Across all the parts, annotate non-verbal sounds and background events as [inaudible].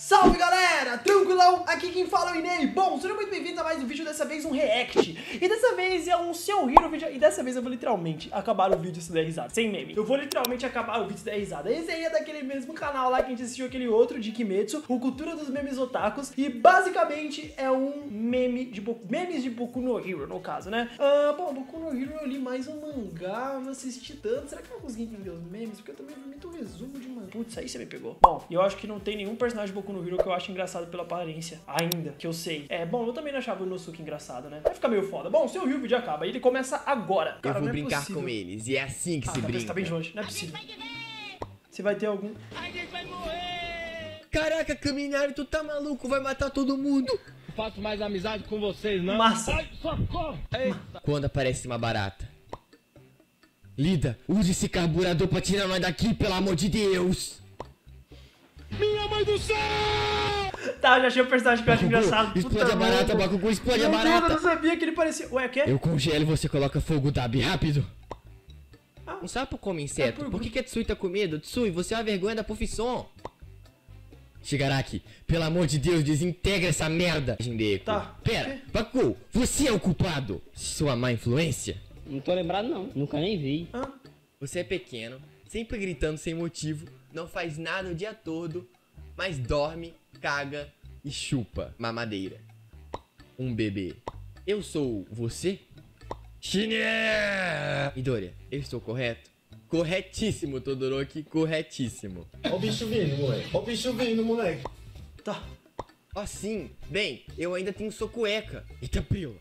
Salve galera, tranquilão? Aqui quem fala é o Inei. Bom, sejam muito bem-vindos a mais um vídeo, dessa vez um react. E dessa vez é um seu hero vídeo. E dessa vez eu vou literalmente acabar o vídeo se der risada, sem meme. Eu vou literalmente acabar o vídeo se der risada. Esse aí é daquele mesmo canal lá que a gente assistiu aquele outro de Kimetsu, o Cultura dos Memes Otakus. E basicamente é um meme de Boku, memes de Boku no Hero, no caso, né? Ah, bom, Boku no Hero eu li mais um mangá, não assisti tanto. Será que eu vou conseguir entender os memes? Porque eu também vi muito resumo de mangá. Putz, aí você me pegou. Bom, eu acho que não tem nenhum personagem de Boku no Hero que eu acho engraçado pela aparência. Ainda, que eu sei. É, bom, eu também não achava o Inosuke engraçado, né? Vai ficar meio foda. Bom, seu Rio vídeo acaba. Ele começa agora. Cara, eu vou não é brincar possível. com eles. E é assim que Ah, se tá, brinca. tá bem de longe. Não é possível. Você vai ter algum... Caraca, Caminhari, tu tá maluco? Vai matar todo mundo. faço mais amizade com vocês, não. Massa. Ai, socorro! Eita. Quando aparece uma barata. Lida, use esse carburador pra tirar nós daqui, pelo amor de Deus. Minha mãe do céu! Tá, já achei o personagem que eu acho engraçado. [laughs] explode Puta a barata, merda. Bakugu, explode a Deus, eu barata. não sabia que ele parecia... Ué, o quê? Eu congelo e você coloca fogo, Dabi, rápido. Ah. Um sapo come inseto. É por- Por que, que a Tsui tá com medo? Tsui, você é uma vergonha da profissão. Shigaraki, pelo amor de Deus, desintegra essa merda. Jindeku. Tá. Pera, Baku, você é o culpado. Sua má influência. Não tô lembrado não, nunca nem vi. Hã? Você é pequeno, sempre gritando sem motivo, não faz nada o dia todo, mas dorme, caga e chupa mamadeira. Um bebê. Eu sou você? Shine! Midoriya, eu estou correto? Corretíssimo, Todoroki, corretíssimo. Ó o bicho vindo, moleque. Ó o bicho vindo, moleque. Tá. Ó sim, bem, eu ainda tenho sua cueca. Eita pila.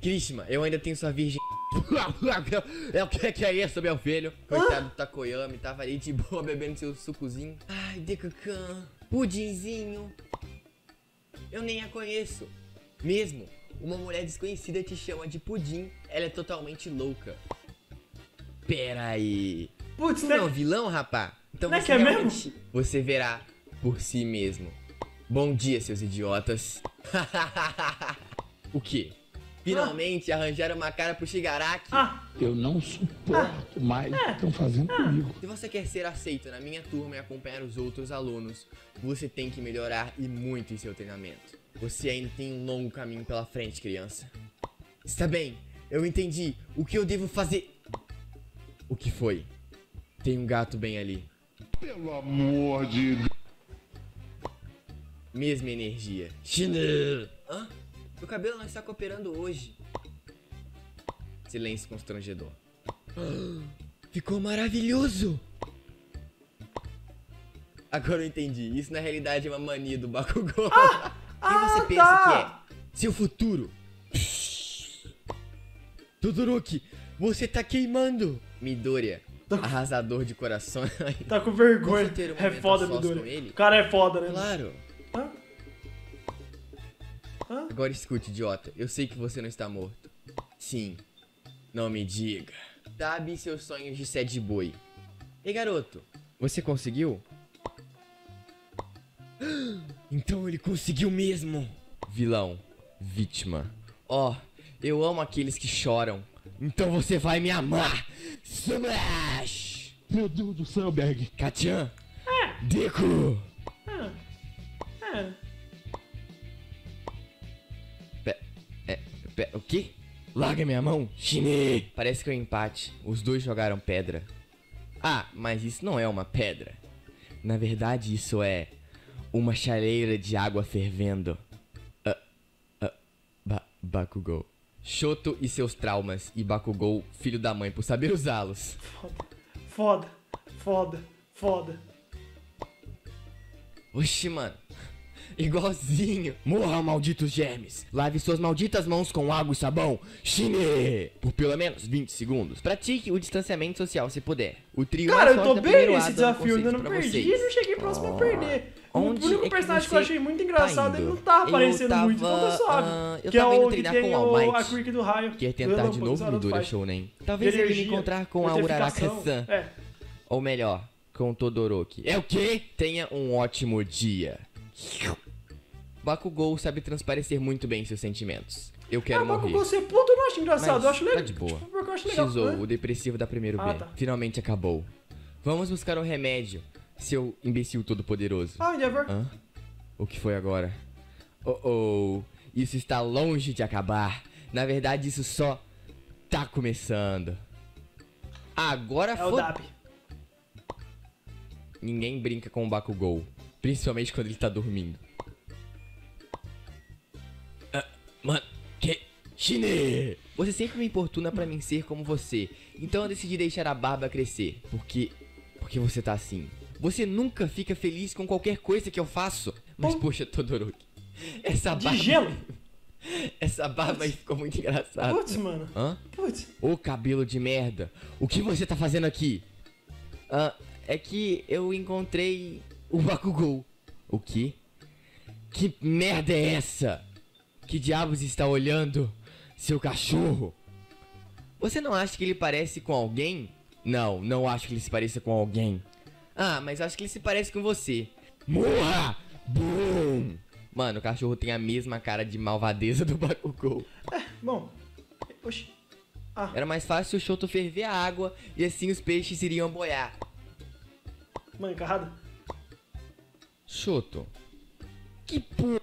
Krishma, eu ainda tenho sua virgem. [laughs] É o que que é isso, meu filho? Coitado do Takoyami, tava ali de boa bebendo seu sucozinho. Ai, Dekukan, pudinzinho. Eu nem a conheço. Mesmo, uma mulher desconhecida te chama de pudim, ela é totalmente louca. Pera aí. Putz, Tu né? não é o vilão, rapá? Então Não é você que é realmente... Você verá por si mesmo. Bom dia, seus idiotas. [laughs] o quê? Finalmente arranjaram uma cara pro Shigaraki. Ah, Eu não suporto mais o que estão fazendo comigo. Se você quer ser aceito na minha turma e acompanhar os outros alunos, você tem que melhorar e muito em seu treinamento. Você ainda tem um longo caminho pela frente, criança. Está bem, eu entendi. O que eu devo fazer? O que foi? Tem um gato bem ali. Pelo amor de Deus. Mesma energia. Hã? Meu cabelo não está cooperando hoje. Silêncio constrangedor. Ficou maravilhoso! Agora eu entendi. Isso na realidade é uma mania do Bakugou. Quem [laughs] você pensa tá. que é? Seu futuro. [laughs] Todoroki, você tá queimando. Midoriya, arrasador de corações. tá com vergonha. Um É foda, a sós Midori. com ele? O cara é foda, né? claro. Agora escute, idiota. Eu sei que você não está morto. Sim. Não me diga. Sabe seus sonhos de sad boy. Ei, garoto. Você conseguiu? [gasps] Então ele conseguiu mesmo. Vilão. Vítima. Ó, eu amo aqueles que choram. Então você vai me amar. Smash! Meu Deus do céu, Berg. Kachan. Deku. É. Pe quê? Larga minha mão, Shine! Parece que é um empate. Os dois jogaram pedra. Ah, mas isso não é uma pedra. Na verdade, isso é uma chaleira de água fervendo. Ah, ah, ba Bakugou. Shoto e seus traumas. E Bakugou, filho da mãe, por saber usá-los. Foda, foda, foda. Oxi, mano. [laughs] Igualzinho. Morra, malditos germes. Lave suas malditas mãos com água e sabão. Shine! Por pelo menos 20 segundos. Pratique o distanciamento social se puder. O trio Cara, mais eu tô bem nesse desafio, ainda não perdi vocês. e não cheguei próximo a perder. Onde o único é que personagem que eu achei muito engraçado, tá ele não tá aparecendo muito, então tá tava, suave. ah, eu que é tava indo o que treinar tem com o All a. Creek do raio. Quer tentar de novo no faz. Shounen. Talvez ele me encontrar com a. Uraraka-san. É. Ou melhor, com o Todoroki. É o quê? Tenha um ótimo dia. Bakugou sabe transparecer muito bem seus sentimentos. Eu quero Ah, morrer. com você puto eu não acho engraçado, Mas eu acho legal. tá de boa. Tipo, eu acho legal. Shizou, Hã? o depressivo da primeiro Ah, B. tá. Finalmente acabou. Vamos buscar um remédio, seu imbecil todo poderoso. Ah, Endeavor. Hã? O que foi agora? Oh oh, isso está longe de acabar. Na verdade, isso só tá começando. Agora É o foi. Dap. Ninguém brinca com o Bakugou. Principalmente quando ele tá dormindo. Que. Você sempre me importuna pra mim ser como você. Então eu decidi deixar a barba crescer. Porque. Porque você tá assim. Você nunca fica feliz com qualquer coisa que eu faço. Mas poxa, Todoroki. Essa De barba. gelo. [laughs] Essa barba aí ficou muito engraçada. Putz, mano. Hã? Putz. Ô cabelo de merda, o que você tá fazendo aqui? Ah, é que eu encontrei o Bakugou. O quê? Que merda é essa? Que diabos está olhando, seu cachorro? Você não acha que ele parece com alguém? Não, não acho que ele se pareça com alguém. Ah, mas acho que ele se parece com você. Morra! Boom! Mano, o cachorro tem a mesma cara de malvadeza do Bakugou. Bom. Oxi. Ah, Era mais fácil o Shoto ferver a água e assim os peixes iriam boiar. mancada. Shoto, que p...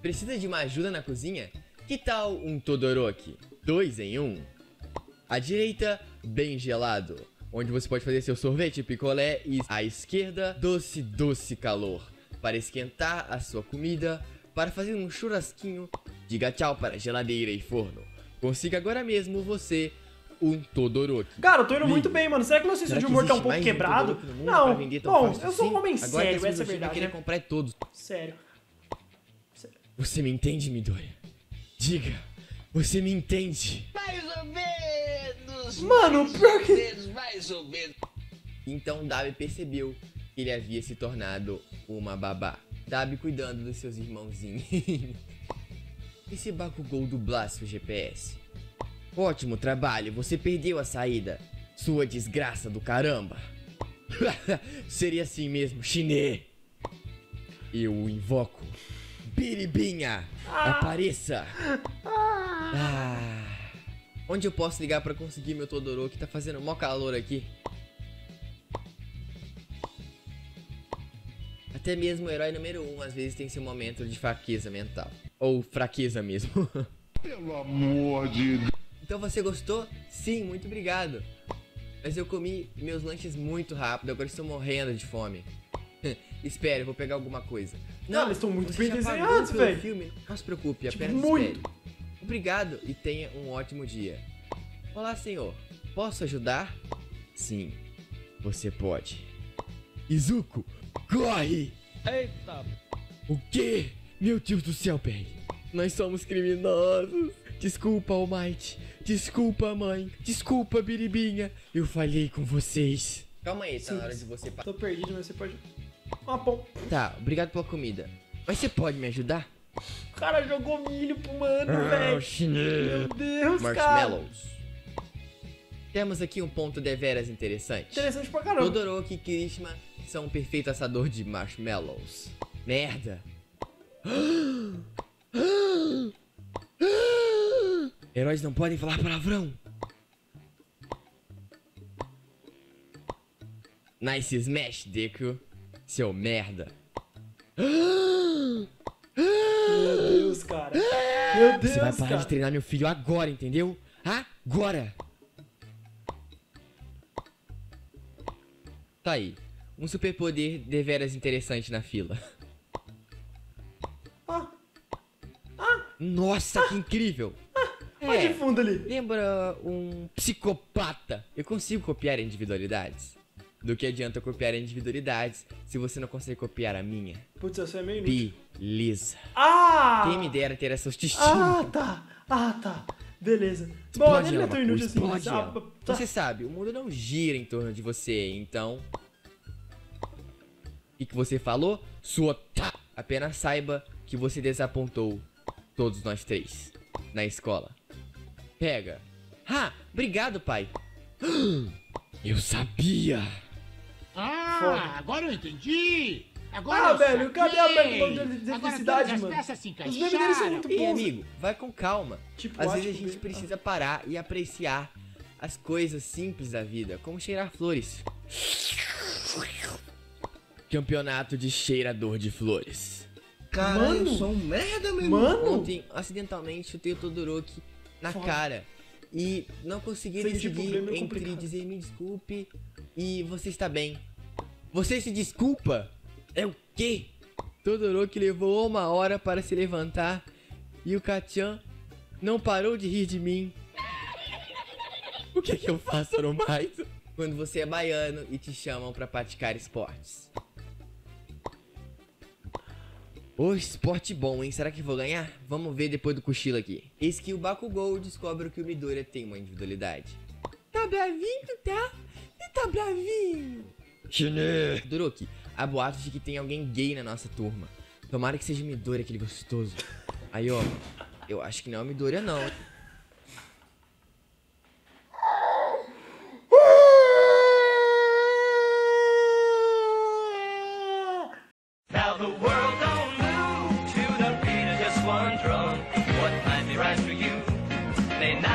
Precisa de uma ajuda na cozinha? Que tal um Todoroki? Dois em um? À direita, bem gelado, onde você pode fazer seu sorvete picolé e à esquerda, doce, doce calor, para esquentar a sua comida, para fazer um churrasquinho. Diga tchau para geladeira e forno. Consiga agora mesmo você um Todoroki. Cara, eu tô indo muito bem, mano. Será que meu senso de humor tá um pouco um quebrado? Pra Não. Bom, eu sou um assim? homem sério, essa é a verdade. querer né? comprar todos. Sério. Você me entende, Midoriya? Diga, você me entende? Mais ou menos. Mano, mais pior que- menos, mais ou menos. Então Dabi percebeu que ele havia se tornado uma babá. Dabi cuidando dos seus irmãozinhos. [laughs] Esse Bakugou do Blasphemy GPS. Ótimo trabalho, você perdeu a saída. Sua desgraça do caramba. [laughs] Seria assim mesmo, Shine. Eu o invoco. Biribinha, apareça. Ah. Onde eu posso ligar pra conseguir meu Todoroki? Tá fazendo mó calor aqui. Até mesmo o herói número 1 um, às vezes tem seu momento de fraqueza mental. Ou fraqueza mesmo. [laughs] Pelo amor de Deus. então você gostou? Sim, muito obrigado. Mas eu comi meus lanches muito rápido, agora estou morrendo de fome. [laughs] Espere, eu vou pegar alguma coisa. Cara, eles estão muito bem desenhados, velho. filme? Não se preocupe, Tipo, apenas muito. espere. Obrigado e tenha um ótimo dia. Olá, senhor. Posso ajudar? Sim, você pode. Izuku, corre! Eita! O quê? Meu Deus do céu, Perry. Nós somos criminosos. Desculpa, Almighty. Desculpa, mãe. Desculpa, Biribinha. Eu falhei com vocês. Calma aí, tá na hora de você... Tô perdido, mas você pode. Ah, bom. Tá, obrigado pela comida. Mas você pode me ajudar? O cara jogou milho pro mano, Ah, velho. chinelo. Meu Deus, cara. Marshmallows. Temos aqui um ponto deveras interessante. Interessante pra caramba. Todoroki e Kirishima são um perfeito assador de marshmallows. Merda. Heróis não podem falar palavrão. Nice smash, Deku. Seu merda. Meu Deus, cara. Meu Deus, Você vai parar cara. de treinar meu filho agora, entendeu? Agora! Tá aí. Um superpoder deveras interessante na fila. Ah, Nossa, que incrível! olha de É, fundo ali. lembra um psicopata. Eu consigo copiar individualidades. Do que adianta copiar individualidades se você não consegue copiar a minha? Putz, essa é meio inútil. Beleza. Ah! Quem me dera ter essas testinhas. Ah, tá. Ah, tá. Beleza. Bom, ele não é tão inútil assim, mas... Ah, tá. Você sabe, o mundo não gira em torno de você, então. O que, que você falou? Sua tá. Apenas saiba que você desapontou todos nós três na escola. Pega. Ah, obrigado, pai. [gasps] Eu sabia. Ah, Foda. agora eu entendi. Agora Ah, eu velho, cadê a backbone de as mano? Os memes deles são muito bons. amigo, vai com calma. Tipo, Às vezes a que- gente precisa parar e apreciar as coisas simples da vida, como cheirar flores. Campeonato de cheirador de flores. Cara, Mano. eu sou um merda, meu irmão. Mano, Ontem, acidentalmente, chutei o Todoroki na Foda. cara. E não consegui problema é entre complicado. dizer me desculpe e você está bem. Você se desculpa? É o quê? Todoroki levou uma hora para se levantar e o Kachan não parou de rir de mim. O que é que eu faço no mais? [laughs] Quando você é baiano e te chamam para praticar esportes. Ô, esporte bom, hein? Será que vou ganhar? Vamos ver depois do cochilo aqui. Eis que o Bakugou descobre que o Midoriya tem uma individualidade. Tá bravinho, tá? Você tá bravinho? Chinê! Duruki, há boatos de que tem alguém gay na nossa turma. Tomara que seja o Midoriya, aquele gostoso. Aí, ó, eu acho que não é o Midoriya, não.